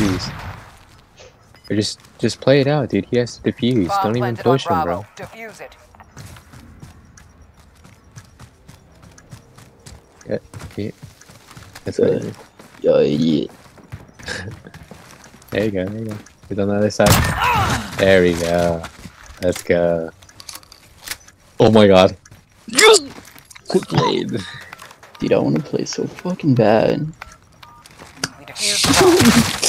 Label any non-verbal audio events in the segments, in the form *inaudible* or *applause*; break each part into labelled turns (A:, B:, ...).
A: please. Or just just play it out, dude. He has to defuse.
B: Bomb
A: Don't even
B: planted
A: push him, bro.
B: Defuse it.
A: That's what it is.
C: Yo, idiot.
A: There you go. There you go. He's on the other side. There we go. Let's go. Oh my god. Quick blade.
C: Dude, I want to play so fucking bad.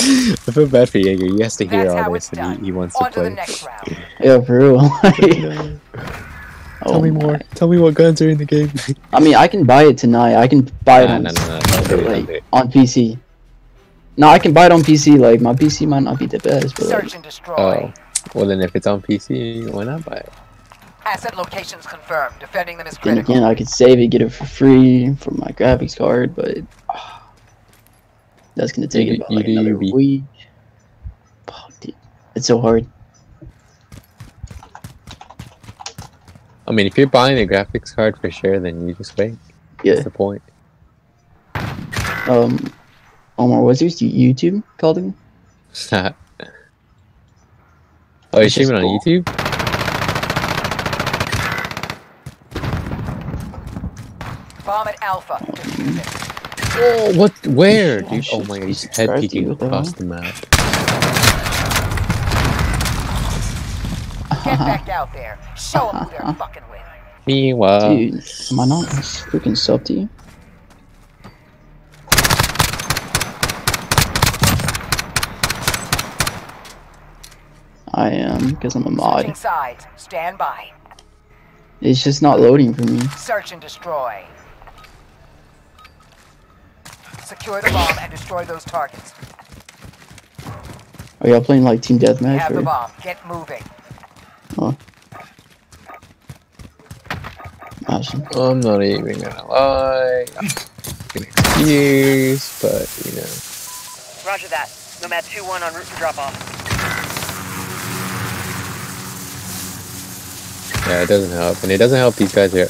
B: We defuse the bomb.
A: I feel bad for Jaeger. He has to hear
B: That's
A: all this and he, he wants to
B: On to the
A: play.
B: next round. *laughs*
C: Yeah, for real. *laughs* *laughs*
A: Tell
C: Oh
A: me
C: my-
A: more. Tell me what guns are in the game.
C: I mean, I can buy it tonight. I can buy it on,
A: no, no, no. It, don't it.
C: on PC. No, I can buy it on PC. Like my PC might not be the best, but like,
B: Search and destroy.
A: Oh. Well, then if it's on PC, why not buy it?
B: Asset locations confirmed. Defending them is
C: then
B: critical.
C: again, I could save it, get it for free for my graphics card, but ah, that's gonna take
A: You-
C: about
A: you
C: like
A: do
C: another
A: your
C: week. Fuck, dude. It's so hard.
A: I mean, if you're buying a graphics card for sure, then you just wait.
C: Yeah.
A: What's the point?
C: Um, Omar, what's your YouTube called again? *laughs*
A: oh, you're
C: It's just
A: streaming on. YouTube?
B: Bomb at Alpha. Defuse it.
A: Oh, what? Where,
C: Oh,
A: dude? Oh
C: shit,
A: my god, he's head peeking
C: dude, what the
A: across the map.
B: Get back out there. Show them who they're *laughs* fucking with.
A: Meanwhile,
C: Dude, am I not freaking sub to you? I am, because I'm a mod.
B: sides. Stand by.
C: It's just not loading for me.
B: Search and destroy. Secure the bomb and destroy those targets.
C: Are y'all playing like Team Deathmatch
B: have the bomb. Get moving.
C: Awesome.
A: I'm not even gonna lie. An excuse, but you know.
B: Roger that. Nomad 2-1 on route for drop-off.
A: Yeah, it doesn't help, and it doesn't help. These guys are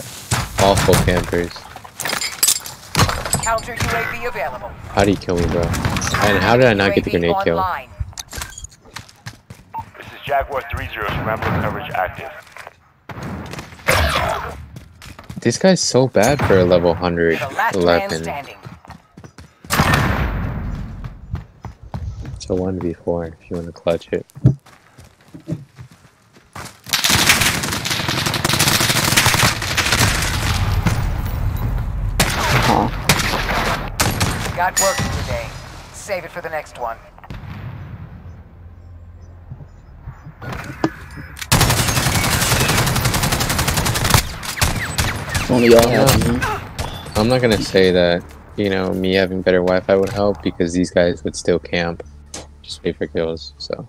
A: awful campers.
B: Counter UAV available.
A: How do you kill me, bro? And how did I not get the
B: UAV
A: grenade kill?
D: This is Jaguar 3-0, scramble coverage active.
A: This guy's so bad for a level
B: You're the last man
A: 111.
B: standing.
A: It's a 1v4 if you want to clutch it.
B: Got work to today. Save it for the next one.
C: Only y'all had.
A: I'm not gonna say that, you know, me having better Wi-Fi would help because these guys would still camp, just wait for kills. So,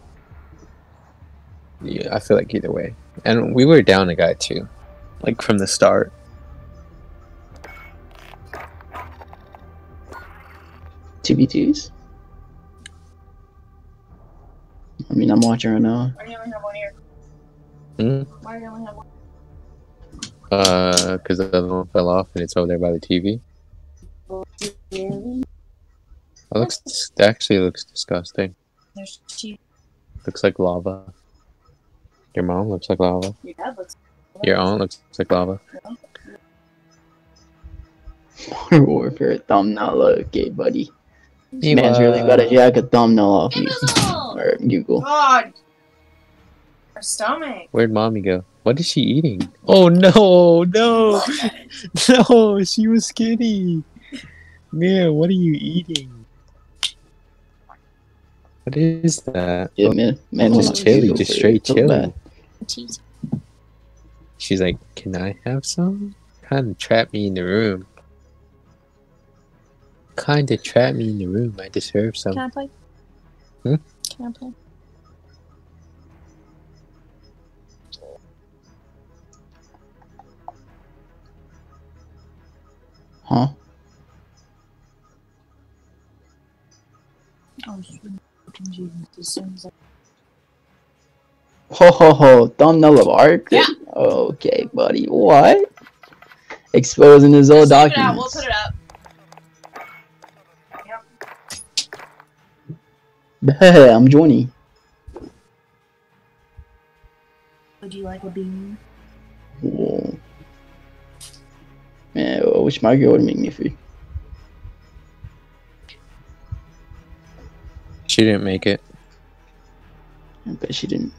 A: yeah, I feel like either way. And we were down a guy too, like from the start.
C: Two v twos. I mean, I'm watching right now.
E: Why do you only have one ear?
A: Hmm?
E: Why do you only have one?
A: Uh, because the other one fell off and it's over there by the TV. It looks that actually looks disgusting.
E: There's cheap.
A: Looks like lava. Your mom looks like lava.
E: Your dad looks.
A: Your aunt looks like lava.
C: Modern Warfare thumbnail. Okay, buddy. This
A: You,
C: man's really got to jack a thumbnail off you. Or Google.
E: God. Our stomach.
A: Where'd mommy go? What is she eating? Oh no, no, *laughs* no! She was skinny. Man, what are you eating? What is that?
C: Yeah, man. Man,
A: just
C: when
A: chili, just straight
C: it's so
A: chili. She's like, "Can I have some?" Kind of trap me in the room. Kind of trapped me in the room. I deserve some.
E: Can I play?
A: Hmm?
E: Can I play?
C: Huh?
E: Oh, as soon as I...
C: Ho ho ho! Thumbnail of art?
E: Yeah.
C: Okay, buddy. What? Exposing his old
E: Let's put it out. We'll
C: documents.
E: put it up.
C: I'm joining.
E: Would you like a bean?
C: Whoa. Man, I wish my girl would make me free.
A: She didn't make it.
C: I bet she didn't.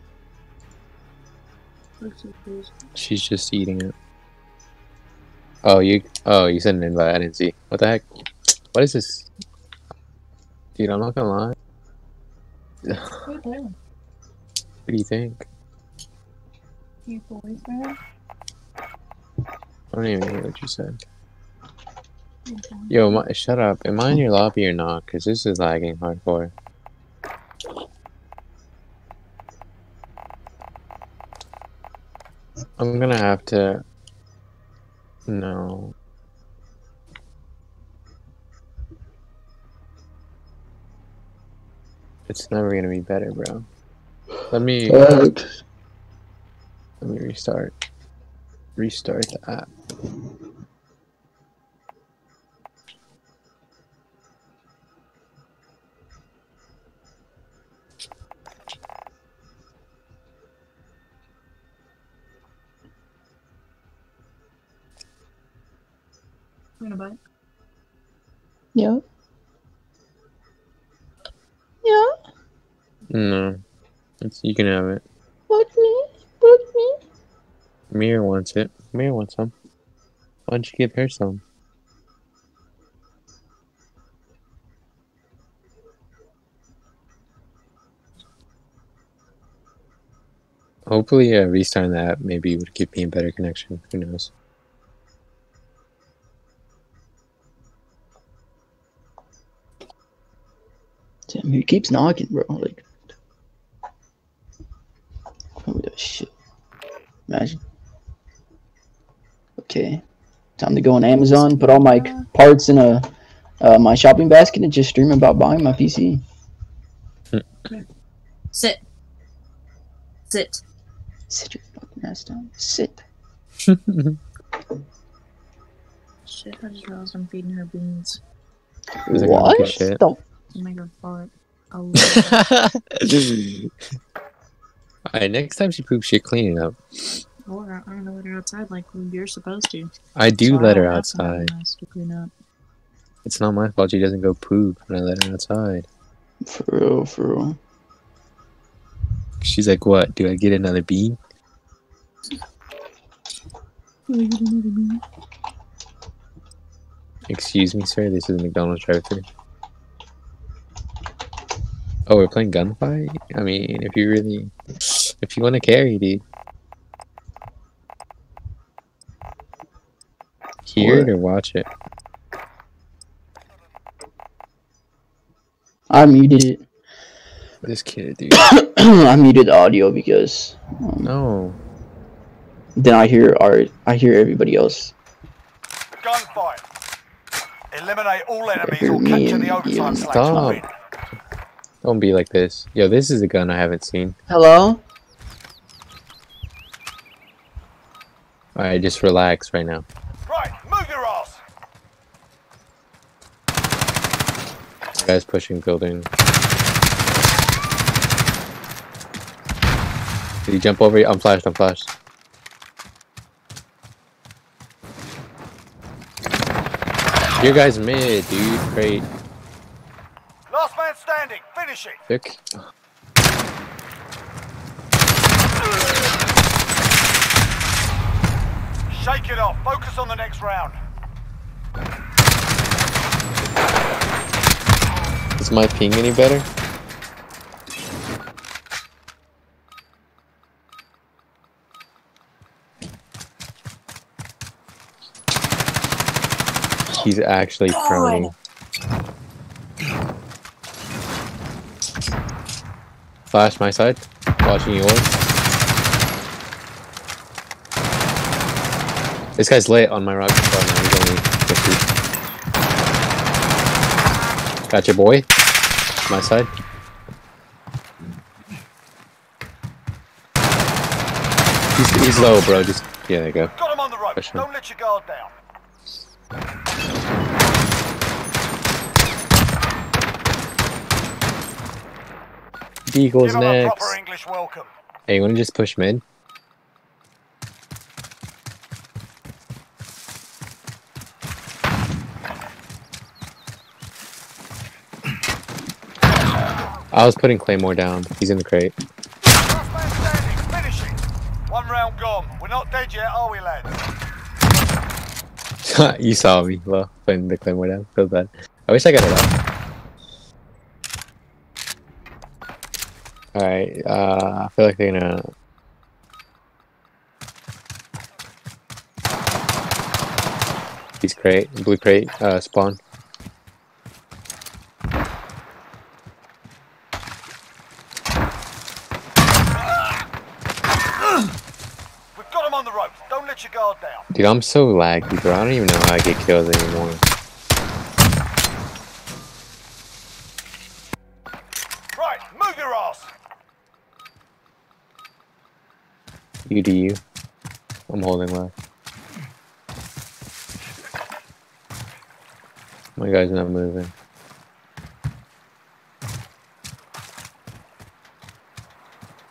E: Looks like there's-
A: She's just eating it. Oh, you. Oh, you sent an invite. I didn't see. What the heck? What is this? Dude, I'm not gonna lie. What do you think?
E: Your boyfriend?
A: I don't even hear what you said.
E: Okay.
A: Yo, I, shut up. Am I in your lobby or not? Because this is lagging hardcore. I'm gonna have to. No. It's never gonna be better, bro. Let me let me restart. Restart the app.
E: You gonna buy it?
C: Yeah. Yeah.
A: No, it's, you can have it.
C: Fuck me. Fuck me.
A: Mir wants it. Mir wants some. Why don't you give her some? Hopefully, uh, restarting the app maybe would give me a better connection. Who knows?
C: Damn, he keeps knocking, bro. Like, oh, that shit. Imagine. Okay, time to go on Amazon, put all my parts in a uh, my shopping basket, and just stream about buying my PC.
E: Sit. Sit.
C: Sit your fucking ass down. Sit.
E: Shit, I just realized I'm feeding her beans.
A: Is it gonna look
C: What?
A: as shit?
C: The
E: To make her fart. Oh, *laughs* *laughs*
A: Alright, next time she poops, you're cleaning up.
E: or I'm gonna let her outside like you're supposed to.
A: I do
E: So I
A: let her
E: don't have to have
A: outside.
E: to clean up.
A: It's not my fault she doesn't go poop when I let her outside.
C: For real, for real.
A: She's like, what? Do I get another bean? Excuse me, sir. This is a McDonald's drive-thru. Oh, we're playing gunfight. I mean, if you really, if you want to carry, dude. Hear it or watch it.
C: I muted it.
A: This kid, dude. *coughs* *coughs*
C: I muted the audio because um,
A: No.
C: then I hear our I hear everybody else.
D: Gunfight. Eliminate all enemies
C: hear
D: or
C: me
D: capture the overtime
C: you.
D: slates to
A: Stop. Don't be like this. Yo, this is a gun I haven't seen.
C: Hello.
A: Alright, just relax right now.
D: Right, move your ass.
A: Guys pushing building. Did he jump over you? I'm flashed, I'm flashed. Your guy's mid, dude. Great.
D: Last man standing. Finish it. Shake it off. Focus on the next round.
A: Is my ping any better? He's actually proning. Flash my side. Watching yours. This guy's lit on my rocket car now. He's only 50. Gotcha, boy. My side. He's, he's low, bro. Just yeah, there you go.
D: Got him on the rope. Don't let your guard down.
A: Eagles
D: Give
A: next.
D: proper English welcome.
A: Hey, you wanna just push mid? I was putting Claymore down. He's in the crate.
D: Last man standing. Finish. One round gone. We're not dead yet, are we, lads? *laughs*
A: you saw me, well, putting the Claymore down. Feels bad. I wish I got it up. Alright, uh, I feel like they're gonna. He's crate, blue crate, uh, spawn.
D: We've got them on the ropes. Don't let your guard down.
A: Dude, I'm so laggy, bro. I don't even know how I get kills anymore.
D: Right, move your ass.
A: You do you. I'm holding left. My guy's not moving.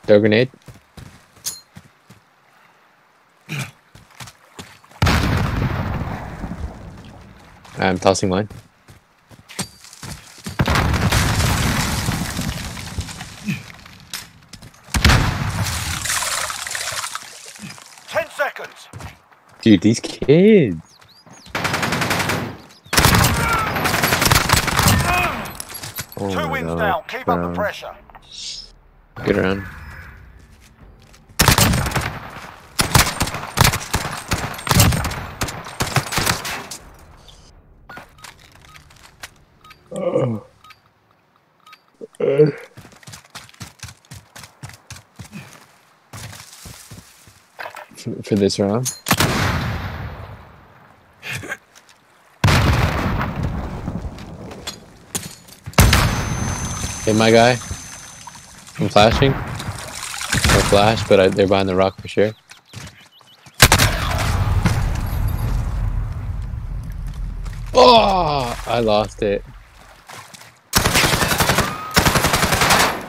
A: Throw grenade. I'm tossing mine.
D: Ten seconds.
A: Dude, these kids. Oh
D: Two wins
A: God,
D: down. Keep up the
A: um,
D: pressure.
A: Good round. For- For this round. Hey, my guy. I'm flashing. No flash, but I, they're behind the rock for sure. Oh, I lost it.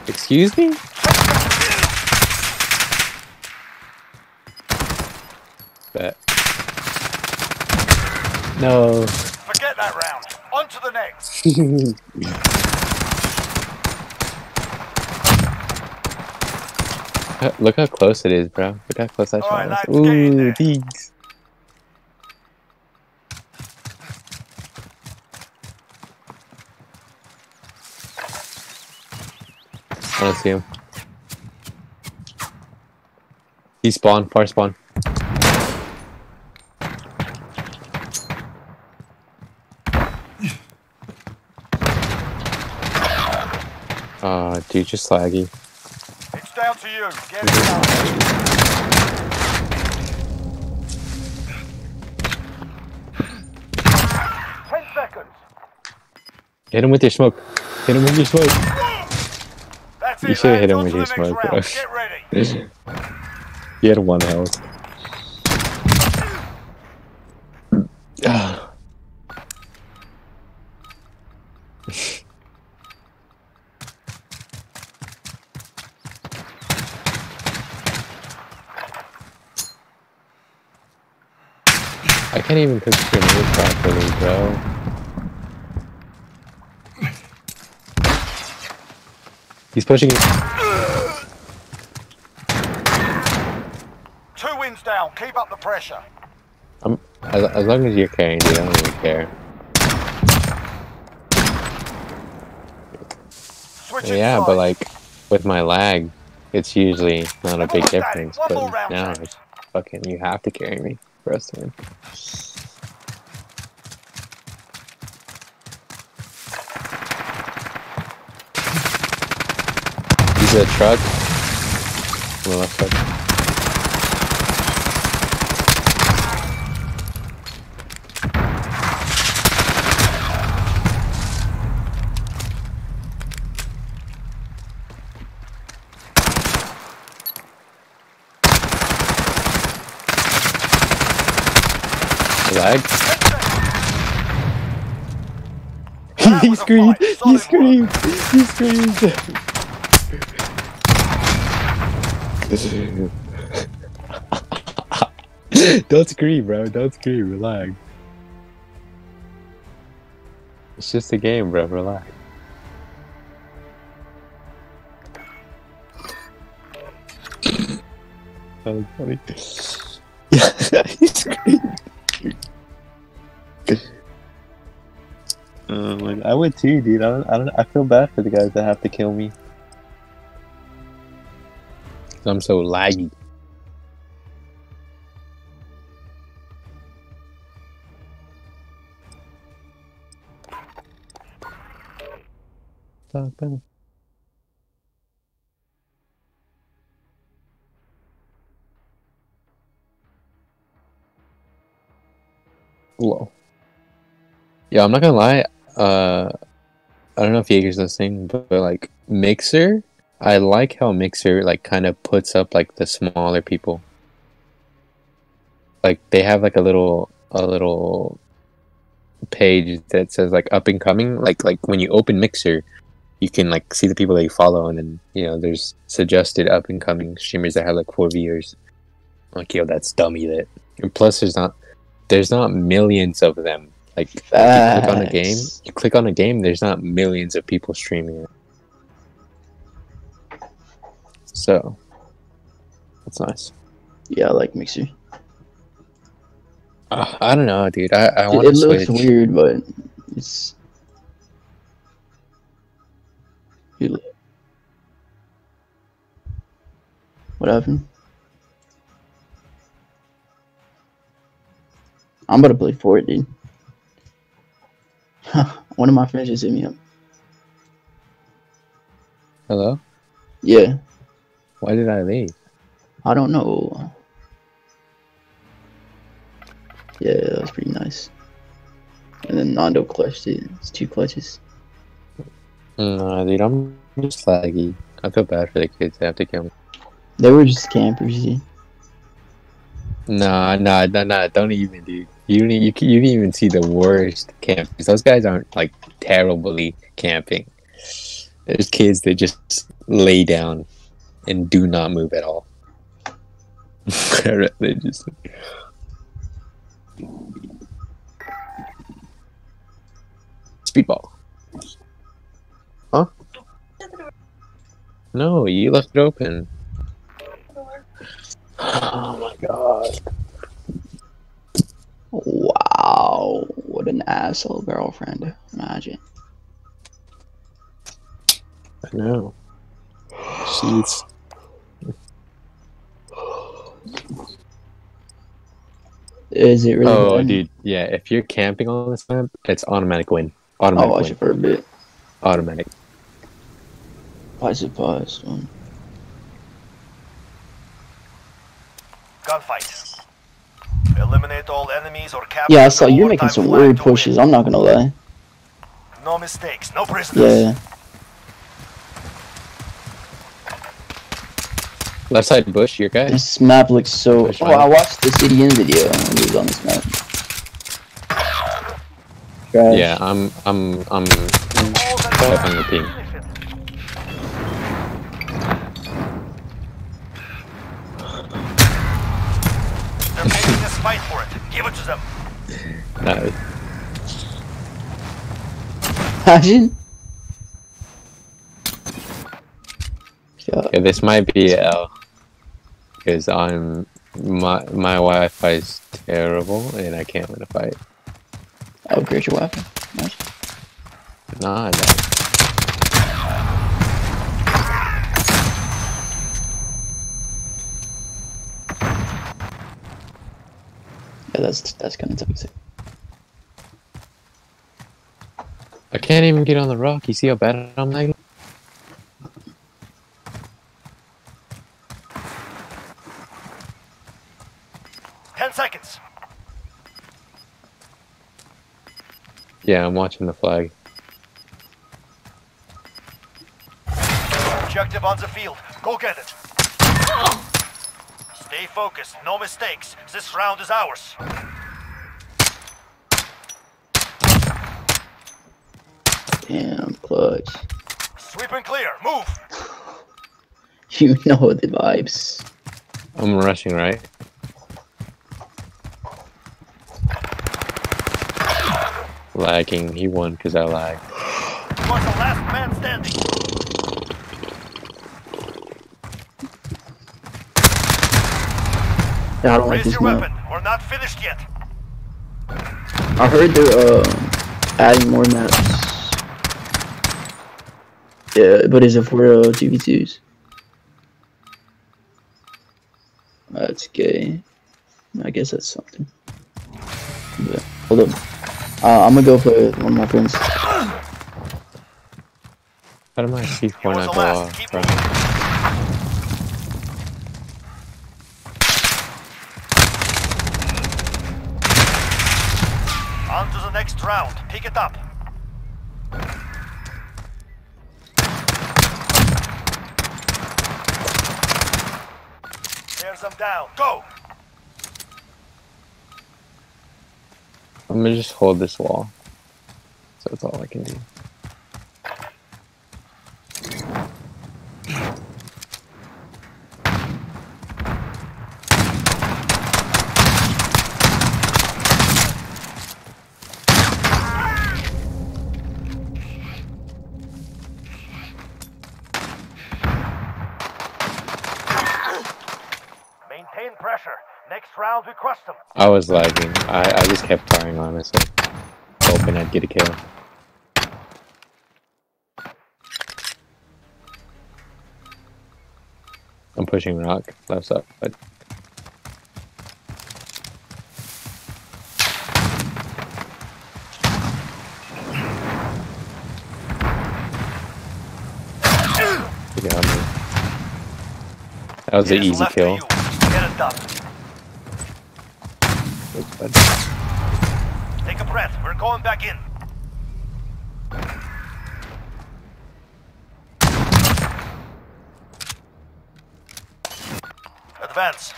A: Excuse me? Bet. No.
D: Forget that round. On to the next.
A: Look how close it is, bro. Look how close that
D: All
A: shot
D: right,
A: was.
D: lads,
A: Ooh,
D: there.
A: deeks. I don't see him. He spawned, far spawn. Dude, just laggy.
D: It's down to you. Get it done. Ten seconds.
A: Hit him with your smoke. Hit him with your smoke.
D: That's
A: You should've hit him with your smoke, bro.
D: round. Get ready. *laughs*
A: he had one health. *sighs* Ah. Can't even cook grenades properly, bro. He's pushing.
D: Two wins down. Keep up the pressure.
A: I'm, as, as long as you're carrying, dude, I don't even care.
D: Switching
A: Yeah, but like with my lag, it's usually not a big
D: Almost at it.
A: difference. But now it's fucking you have to carry me for us. He's a truck. On the left side. Lag. he
D: was
A: screamed. He
D: Solid
A: screamed. He screamed. *laughs* Don't scream, bro. Don't scream. Relax. It's just a game, bro. Relax. That was funny. Yeah, *laughs* he screamed. Uh, oh my I would too, dude. I don't, I don't. I feel bad for the guys that have to kill me. I'm so laggy. Stop it. Low. Yeah, I'm not gonna lie. Uh, I don't know if Jaeger's listening, but, but like Mixer, I like how Mixer like kind of puts up like the smaller people. Like they have like a little a little page that says like up and coming. Like like when you open Mixer, you can like see the people that you follow, and then you know there's suggested up and coming streamers that have like four viewers. Like yo, that's dummy that. And plus, there's not there's not millions of them. Like you click on a game, you click on a game. There's not millions of people streaming it. So that's nice.
C: Yeah, I like Mixer.
A: Uh, I don't know, dude. I, I
C: It,
A: want
C: it
A: to
C: looks
A: switch.
C: weird, but it's. What happened? I'm about to play for it, dude. *laughs* One of my friends just hit me up.
A: Hello.
C: Yeah,
A: Why did I leave?
C: I don't know. Yeah, that was pretty nice. And then Nando clutched it. It's two clutches.
A: Nah, dude. I'm just laggy. I feel bad for the kids that have to kill me.
C: They were just campers, dude.
A: Nah, nah, nah, nah. Don't even, dude. You didn't, you, you didn't even see the worst campers. Those guys aren't like terribly camping. There's kids that just lay down and do not move at all. *laughs* they just. Speedball. Huh? No, you left it open. *gasps* Oh my god.
C: Wow, what an asshole girlfriend. Imagine.
A: I know. She's
C: Is it really?
A: Oh,
C: bad?
A: dude, yeah. If you're camping on this map, it's automatic win. Automatic.
C: I'll
A: Automatic
C: watch
A: win.
C: it for a bit.
A: Automatic.
C: I suppose. Um,
D: Gunfight. Eliminate all enemies or capture
C: yeah, I saw you're making some weird pushes. I'm not gonna lie.
D: No mistakes, no prisoners.
C: Yeah,
A: Left side bush, your guy.
C: this map looks so.
A: Which
C: Oh,
A: one?
C: I watched the CDN video when he was on this map. Trash.
A: Yeah, I'm, I'm, I'm.
D: All that
A: the ping.
D: finish it. They're making us fight for it. Give it to them.
A: No. *laughs*
C: Imagine. God.
A: yeah, this might be a L. Because I'm my my Wi-Fi is terrible and I can't win a fight.
C: Upgrade your weapon. Nice.
A: Nah, nah.
C: That's that's kind of toxic.
A: I can't even get on the rock. You see how bad I'm lagging?
D: Ten seconds.
A: Yeah, I'm watching the flag.
D: Objective on the field. Go get it. Stay focused. No mistakes. This round is ours.
C: Damn, clutch.
D: Sweep and clear. Move. *laughs*
C: You know the vibes.
A: I'm rushing right. Lagging. He won because I lagged.
D: You are the last man standing.
C: Yeah, I don't like
D: Raise
C: this
D: your
C: map.
D: weapon. We're not finished yet.
C: I heard they're uh, adding more maps. Yeah, but is it for uh, 2v2s? That's gay. I guess that's something. But, hold up. Uh, I'm gonna go play with one of my friends.
A: How did my C4
D: You are
A: not go
D: last.
A: off?
D: Keep
A: bro?
D: moving. On to the next round. Pick it up. There's them down. Go!
A: I'm gonna just hold this wall. So that's all I can do.
D: Maintain pressure. Next round, we crush them.
A: I was lagging. I, I just kept firing honestly. Hoping I'd get a kill. I'm pushing rock left side. Get on me. That was an easy kill.
D: Done. Take a breath. We're going back in. Advance.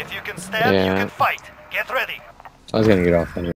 D: If you can stand, you
A: Yeah.
D: can fight. Get ready.
A: I was gonna get off anyway.